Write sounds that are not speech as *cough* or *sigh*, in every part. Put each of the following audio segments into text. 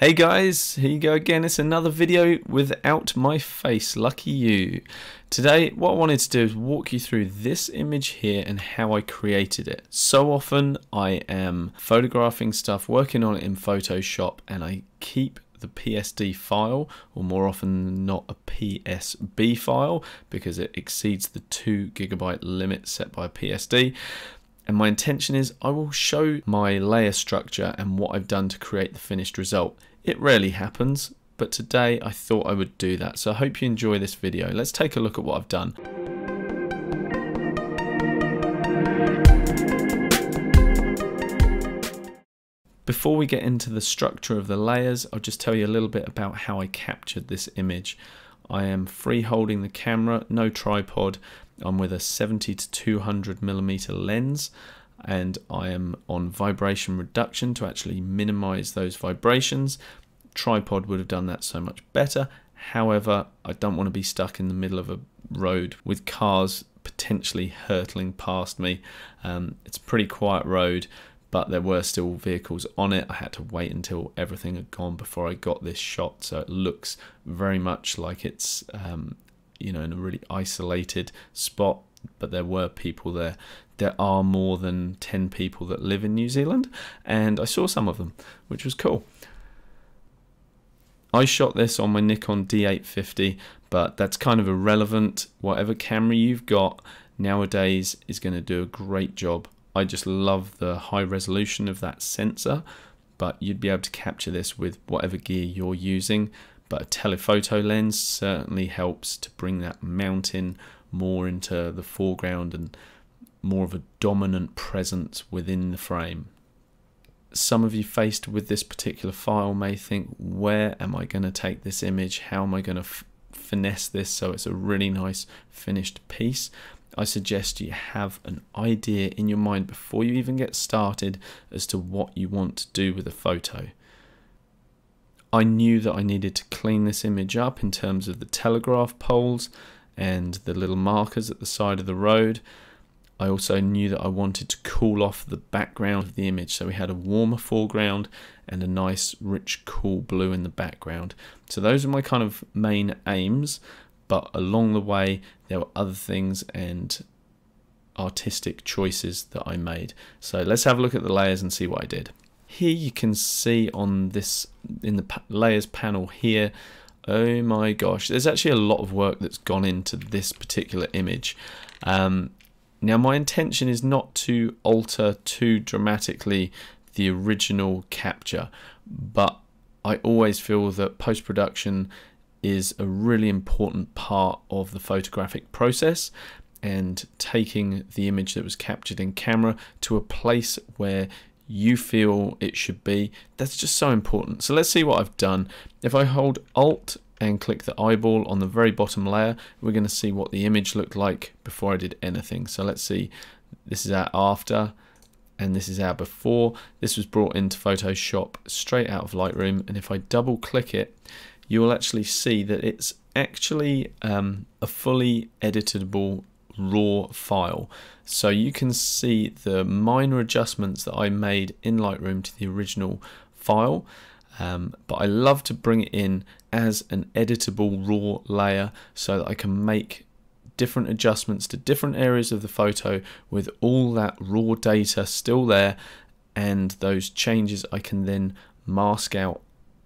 Hey guys, here you go again. It's another video without my face. Lucky you. Today, what I wanted to do is walk you through this image here and how I created it. So often I am photographing stuff, working on it in Photoshop, and I keep the PSD file, or more often than not a PSB file, because it exceeds the 2 gigabyte limit set by PSD. And my intention is I will show my layer structure and what I've done to create the finished result. It rarely happens, but today I thought I would do that. So I hope you enjoy this video. Let's take a look at what I've done. Before we get into the structure of the layers, I'll just tell you a little bit about how I captured this image. I am free holding the camera, no tripod. I'm with a 70 to 200 millimeter lens and I am on vibration reduction to actually minimize those vibrations. Tripod would have done that so much better. However, I don't want to be stuck in the middle of a road with cars potentially hurtling past me. Um, it's a pretty quiet road, but there were still vehicles on it. I had to wait until everything had gone before I got this shot, so it looks very much like it's um, you know in a really isolated spot but there were people there. There are more than 10 people that live in New Zealand, and I saw some of them, which was cool. I shot this on my Nikon D850, but that's kind of irrelevant. Whatever camera you've got nowadays is going to do a great job. I just love the high resolution of that sensor, but you'd be able to capture this with whatever gear you're using. But a telephoto lens certainly helps to bring that mountain more into the foreground and more of a dominant presence within the frame. Some of you faced with this particular file may think, where am I going to take this image? How am I going to finesse this so it's a really nice finished piece? I suggest you have an idea in your mind before you even get started as to what you want to do with a photo. I knew that I needed to clean this image up in terms of the telegraph poles and the little markers at the side of the road. I also knew that I wanted to cool off the background of the image so we had a warmer foreground and a nice rich cool blue in the background. So those are my kind of main aims but along the way there were other things and artistic choices that I made. So let's have a look at the layers and see what I did. Here you can see on this in the layers panel here Oh my gosh, there's actually a lot of work that's gone into this particular image. Um, now my intention is not to alter too dramatically the original capture, but I always feel that post-production is a really important part of the photographic process and taking the image that was captured in camera to a place where you feel it should be. That's just so important. So let's see what I've done. If I hold Alt and click the eyeball on the very bottom layer, we're going to see what the image looked like before I did anything. So let's see, this is our after and this is our before. This was brought into Photoshop straight out of Lightroom and if I double click it, you will actually see that it's actually um, a fully editable raw file. So you can see the minor adjustments that I made in Lightroom to the original file. Um, but I love to bring it in as an editable raw layer so that I can make different adjustments to different areas of the photo with all that raw data still there and those changes I can then mask out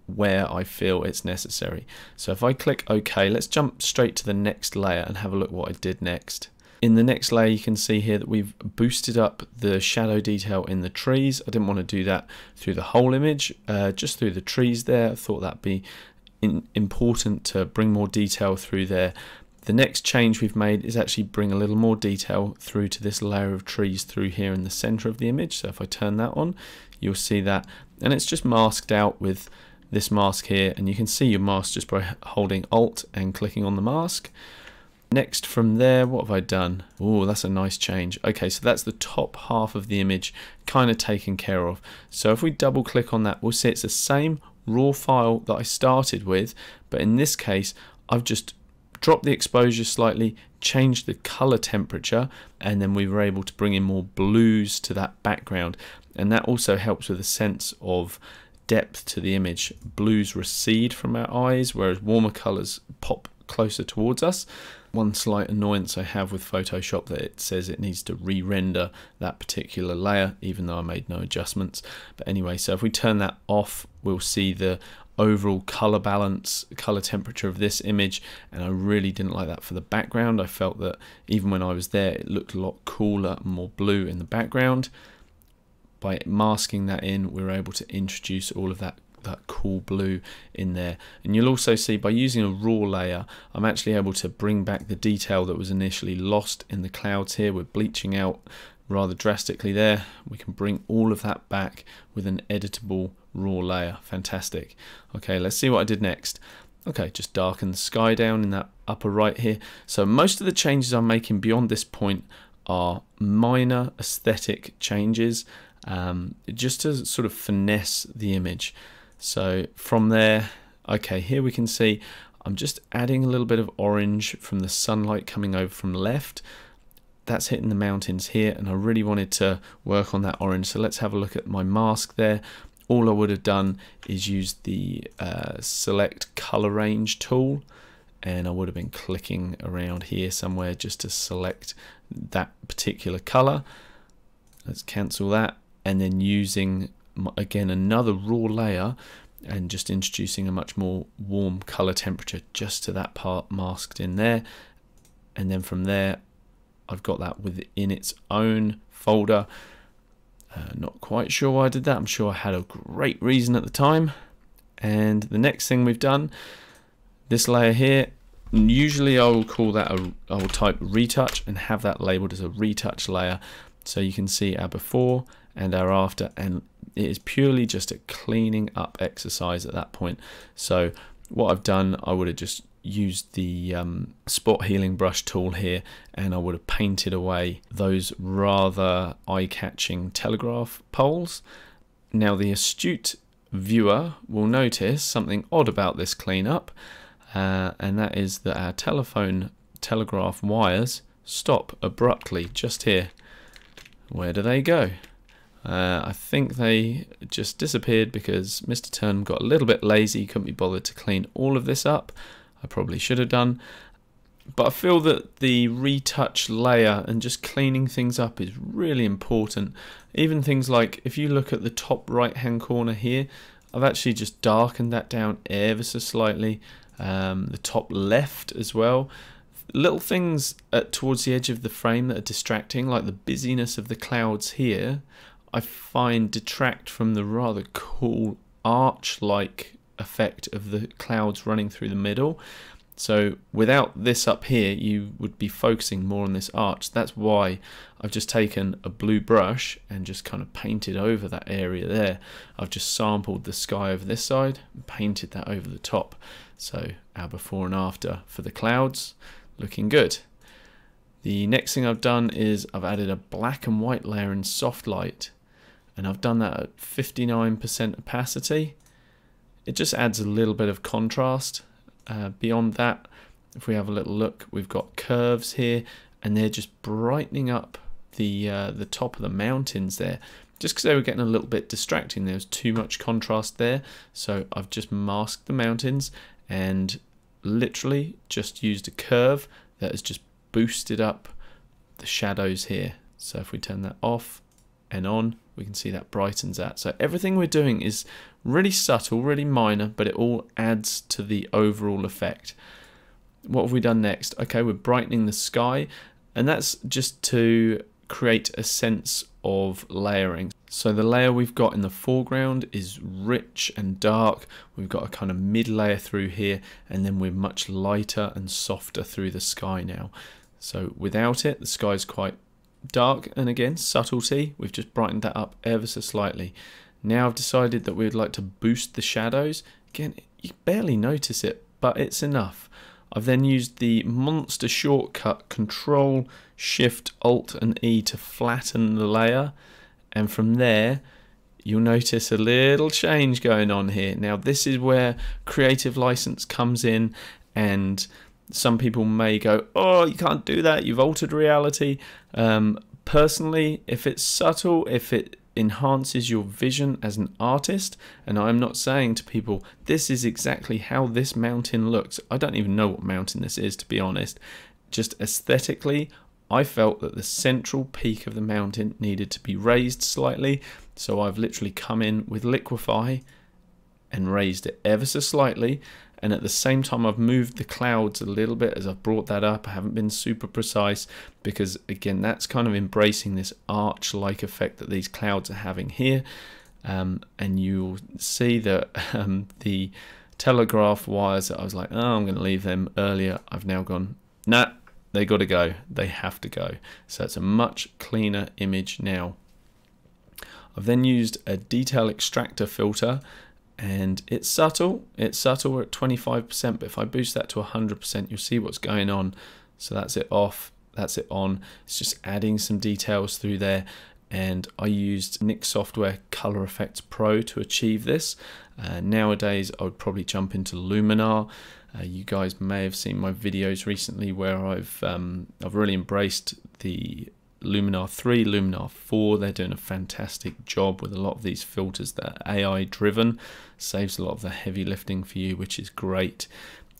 where I feel it's necessary. So if I click OK, let's jump straight to the next layer and have a look what I did next. In the next layer you can see here that we've boosted up the shadow detail in the trees. I didn't want to do that through the whole image, uh, just through the trees there. I thought that'd be important to bring more detail through there. The next change we've made is actually bring a little more detail through to this layer of trees through here in the center of the image. So if I turn that on, you'll see that. And it's just masked out with this mask here. And you can see your mask just by holding Alt and clicking on the mask. Next from there, what have I done? Oh, that's a nice change. Okay, so that's the top half of the image kind of taken care of. So if we double click on that, we'll see it's the same raw file that I started with, but in this case, I've just dropped the exposure slightly, changed the color temperature, and then we were able to bring in more blues to that background. And that also helps with a sense of depth to the image. Blues recede from our eyes, whereas warmer colours pop closer towards us. One slight annoyance I have with Photoshop that it says it needs to re-render that particular layer, even though I made no adjustments. But anyway, so if we turn that off, we'll see the overall color balance, color temperature of this image, and I really didn't like that for the background. I felt that even when I was there, it looked a lot cooler, more blue in the background. By masking that in, we're able to introduce all of that that cool blue in there. And you'll also see by using a raw layer I'm actually able to bring back the detail that was initially lost in the clouds here. We're bleaching out rather drastically there. We can bring all of that back with an editable raw layer. Fantastic. Okay let's see what I did next. Okay just darken the sky down in that upper right here. So most of the changes I'm making beyond this point are minor aesthetic changes um, just to sort of finesse the image so from there, okay, here we can see I'm just adding a little bit of orange from the sunlight coming over from left. That's hitting the mountains here, and I really wanted to work on that orange. So let's have a look at my mask there. All I would have done is use the uh, select color range tool, and I would have been clicking around here somewhere just to select that particular color. Let's cancel that, and then using again another raw layer and just introducing a much more warm color temperature just to that part masked in there. And then from there I've got that within its own folder. Uh, not quite sure why I did that. I'm sure I had a great reason at the time. And the next thing we've done this layer here usually I will call that a I will type retouch and have that labeled as a retouch layer. So you can see our before and our after and it is purely just a cleaning up exercise at that point. So what I've done, I would have just used the um, spot healing brush tool here and I would have painted away those rather eye-catching telegraph poles. Now the astute viewer will notice something odd about this cleanup uh, and that is that our telephone telegraph wires stop abruptly just here. Where do they go? Uh, I think they just disappeared because Mr. Turnham got a little bit lazy, couldn't be bothered to clean all of this up. I probably should have done. But I feel that the retouch layer and just cleaning things up is really important. Even things like, if you look at the top right hand corner here, I've actually just darkened that down ever so slightly. Um, the top left as well. Little things at, towards the edge of the frame that are distracting, like the busyness of the clouds here, I find detract from the rather cool arch-like effect of the clouds running through the middle. So without this up here, you would be focusing more on this arch. That's why I've just taken a blue brush and just kind of painted over that area there. I've just sampled the sky over this side and painted that over the top. So our before and after for the clouds, looking good. The next thing I've done is I've added a black and white layer in soft light and I've done that at 59% opacity. It just adds a little bit of contrast. Uh, beyond that, if we have a little look, we've got curves here, and they're just brightening up the uh, the top of the mountains there. Just because they were getting a little bit distracting, there was too much contrast there. So I've just masked the mountains and literally just used a curve that has just boosted up the shadows here. So if we turn that off and on, we can see that brightens out. So everything we're doing is really subtle, really minor, but it all adds to the overall effect. What have we done next? Okay, we're brightening the sky, and that's just to create a sense of layering. So the layer we've got in the foreground is rich and dark. We've got a kind of mid layer through here, and then we're much lighter and softer through the sky now. So without it, the sky is quite dark and again subtlety we've just brightened that up ever so slightly. Now I've decided that we'd like to boost the shadows. Again you barely notice it but it's enough. I've then used the monster shortcut control shift alt and E to flatten the layer. And from there you'll notice a little change going on here. Now this is where creative license comes in and some people may go, oh, you can't do that, you've altered reality. Um, personally, if it's subtle, if it enhances your vision as an artist. And I'm not saying to people, this is exactly how this mountain looks. I don't even know what mountain this is, to be honest. Just aesthetically, I felt that the central peak of the mountain needed to be raised slightly. So I've literally come in with Liquify and raised it ever so slightly and at the same time I've moved the clouds a little bit as I've brought that up. I haven't been super precise because again that's kind of embracing this arch like effect that these clouds are having here. Um, and you'll see that *laughs* um, the telegraph wires that I was like oh I'm going to leave them earlier I've now gone nah they got to go. They have to go. So it's a much cleaner image now. I've then used a detail extractor filter and it's subtle it's subtle we're at 25% but if I boost that to 100% you'll see what's going on. So that's it off that's it on. It's just adding some details through there and I used Nik Software Color Efex Pro to achieve this. Uh, nowadays I would probably jump into Luminar. Uh, you guys may have seen my videos recently where I've um, I've really embraced the Luminar 3, Luminar 4, they're doing a fantastic job with a lot of these filters that are AI driven. Saves a lot of the heavy lifting for you, which is great.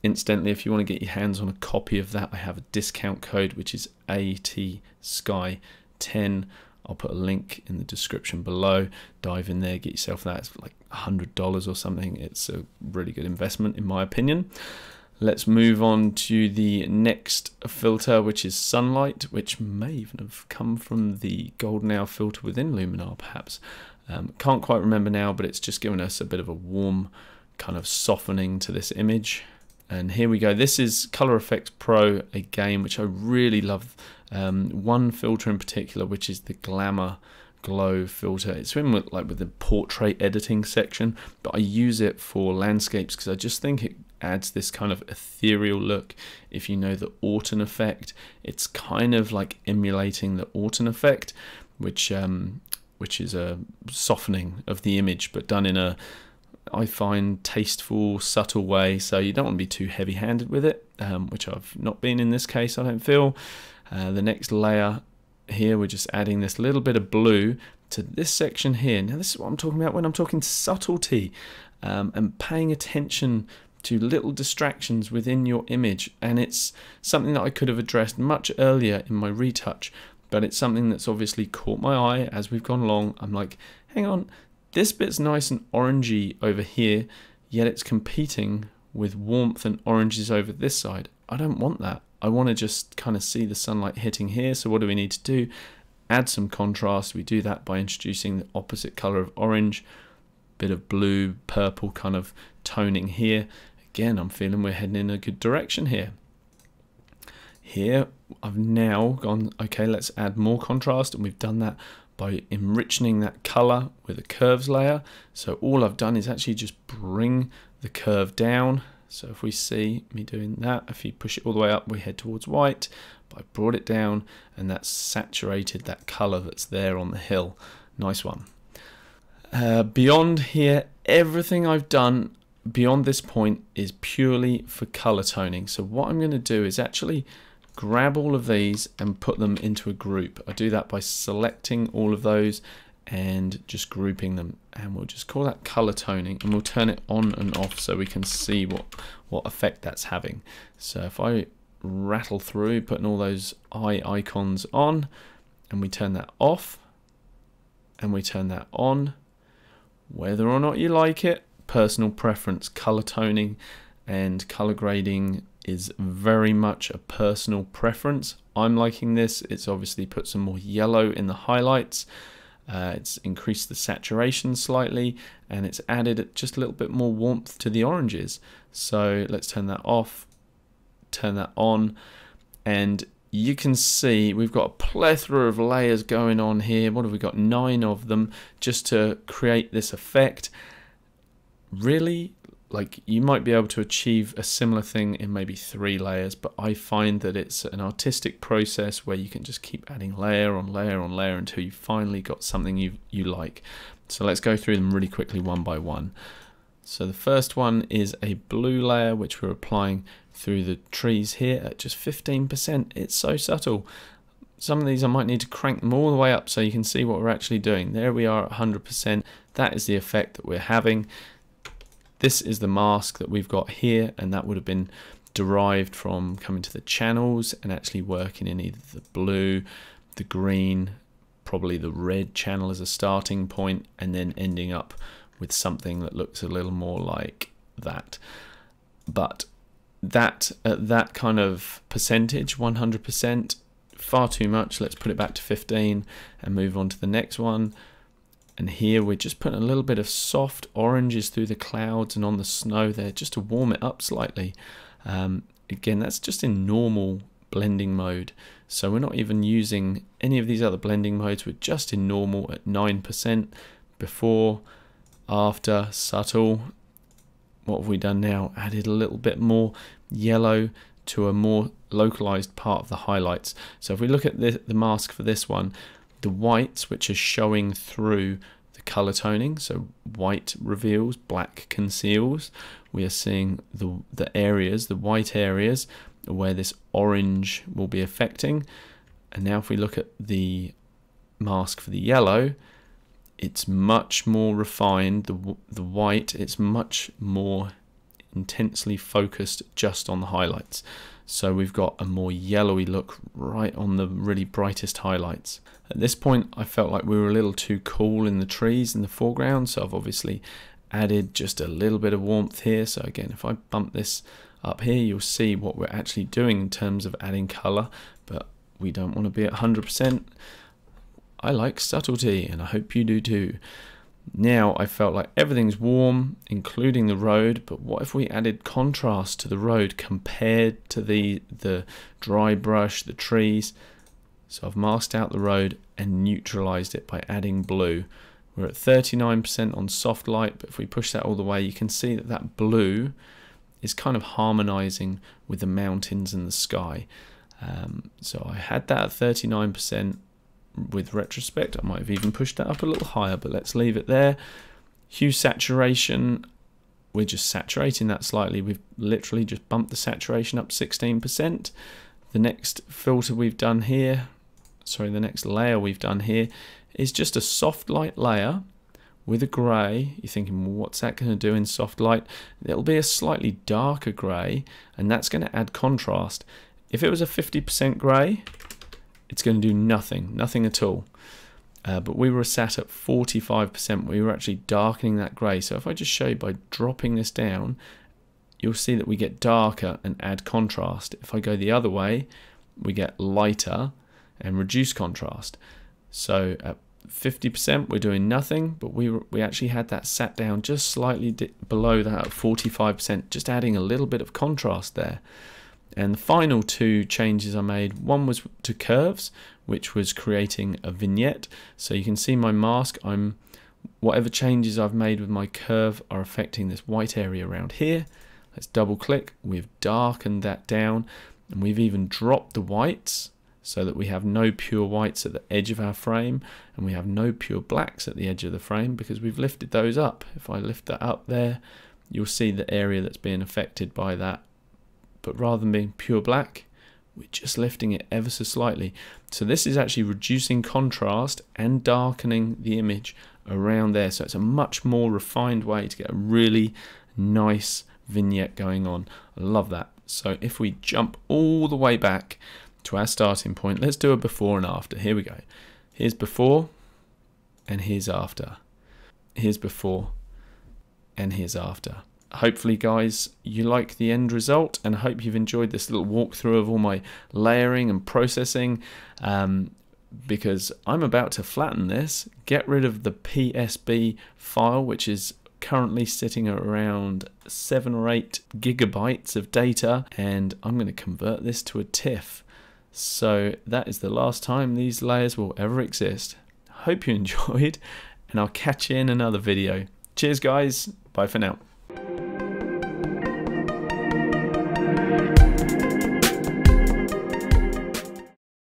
Incidentally, if you want to get your hands on a copy of that, I have a discount code which is ATSky10. I'll put a link in the description below. Dive in there, get yourself that. It's like $100 or something. It's a really good investment, in my opinion. Let's move on to the next filter, which is sunlight, which may even have come from the golden hour filter within Luminar, perhaps. Um, can't quite remember now, but it's just given us a bit of a warm kind of softening to this image. And here we go. This is Color Efex Pro again, which I really love. Um, one filter in particular, which is the Glamour Glow filter. It's in with, like with the portrait editing section, but I use it for landscapes because I just think it adds this kind of ethereal look. If you know the Orton effect, it's kind of like emulating the Orton effect, which um, which is a softening of the image, but done in a I find tasteful, subtle way. So you don't want to be too heavy-handed with it, um, which I've not been in this case. I don't feel. Uh, the next layer here, we're just adding this little bit of blue to this section here. Now this is what I'm talking about when I'm talking subtlety um, and paying attention to little distractions within your image and it's something that I could have addressed much earlier in my retouch but it's something that's obviously caught my eye as we've gone along. I'm like hang on this bit's nice and orangey over here yet it's competing with warmth and oranges over this side. I don't want that. I want to just kind of see the sunlight hitting here so what do we need to do? Add some contrast. We do that by introducing the opposite color of orange a bit of blue purple kind of toning here again, I'm feeling we're heading in a good direction here. Here, I've now gone, okay, let's add more contrast, and we've done that by enriching that color with a curves layer. So all I've done is actually just bring the curve down. So if we see me doing that, if you push it all the way up, we head towards white. But I brought it down and that's saturated that color that's there on the hill. Nice one. Uh, beyond here, everything I've done beyond this point is purely for color toning. So what I'm going to do is actually grab all of these and put them into a group. I do that by selecting all of those and just grouping them and we'll just call that color toning and we'll turn it on and off so we can see what what effect that's having so if I rattle through putting all those eye icons on and we turn that off and we turn that on whether or not you like it personal preference. Color toning and color grading is very much a personal preference. I'm liking this. It's obviously put some more yellow in the highlights. Uh, it's increased the saturation slightly and it's added just a little bit more warmth to the oranges. So let's turn that off, turn that on, and you can see we've got a plethora of layers going on here. What have we got? Nine of them just to create this effect really like you might be able to achieve a similar thing in maybe three layers but i find that it's an artistic process where you can just keep adding layer on layer on layer until you finally got something you you like so let's go through them really quickly one by one so the first one is a blue layer which we're applying through the trees here at just 15% it's so subtle some of these I might need to crank them all the way up so you can see what we're actually doing. There we are at 100%. That is the effect that we're having. This is the mask that we've got here and that would have been derived from coming to the channels and actually working in either the blue, the green, probably the red channel as a starting point and then ending up with something that looks a little more like that. But that at that kind of percentage, 100%, far too much. Let's put it back to 15 and move on to the next one. And here we're just putting a little bit of soft oranges through the clouds and on the snow there just to warm it up slightly. Um, again, that's just in normal blending mode. So we're not even using any of these other blending modes. We're just in normal at 9%. Before, after, subtle. What have we done now? Added a little bit more yellow to a more localized part of the highlights. So if we look at the, the mask for this one, the whites, which is showing through the color toning, so white reveals, black conceals, we are seeing the, the areas, the white areas, where this orange will be affecting. And now if we look at the mask for the yellow, it's much more refined. The, the white, it's much more intensely focused just on the highlights. So we've got a more yellowy look right on the really brightest highlights. At this point, I felt like we were a little too cool in the trees in the foreground, so I've obviously added just a little bit of warmth here. So again, if I bump this up here, you'll see what we're actually doing in terms of adding color, but we don't want to be at 100%. I like subtlety, and I hope you do too. Now I felt like everything's warm, including the road, but what if we added contrast to the road compared to the, the dry brush, the trees? So I've masked out the road and neutralized it by adding blue. We're at 39% on soft light, but if we push that all the way, you can see that that blue is kind of harmonizing with the mountains and the sky. Um, so I had that at 39% with retrospect. I might have even pushed that up a little higher, but let's leave it there. Hue saturation, we're just saturating that slightly. We've literally just bumped the saturation up 16%. The next filter we've done here, sorry, the next layer we've done here is just a soft light layer with a grey. You're thinking, well, what's that going to do in soft light? It'll be a slightly darker grey, and that's going to add contrast. If it was a 50% grey, it's going to do nothing, nothing at all. Uh, but we were sat at 45%. We were actually darkening that grey. So if I just show you by dropping this down, you'll see that we get darker and add contrast. If I go the other way, we get lighter and reduce contrast. So at 50% we're doing nothing, but we, we actually had that sat down just slightly below that at 45%, just adding a little bit of contrast there. And the final two changes I made, one was to curves, which was creating a vignette. So you can see my mask, I'm whatever changes I've made with my curve are affecting this white area around here. Let's double click, we've darkened that down and we've even dropped the whites so that we have no pure whites at the edge of our frame and we have no pure blacks at the edge of the frame because we've lifted those up. If I lift that up there, you'll see the area that's being affected by that but rather than being pure black, we're just lifting it ever so slightly. So this is actually reducing contrast and darkening the image around there. So it's a much more refined way to get a really nice vignette going on. I love that. So if we jump all the way back to our starting point, let's do a before and after. Here we go. Here's before and here's after. Here's before and here's after hopefully guys you like the end result and hope you've enjoyed this little walkthrough of all my layering and processing um, because I'm about to flatten this. Get rid of the PSB file which is currently sitting around 7 or 8 gigabytes of data and I'm going to convert this to a TIFF. So that is the last time these layers will ever exist. Hope you *laughs* enjoyed and I'll catch you in another video. Cheers guys. Bye for now Thank you.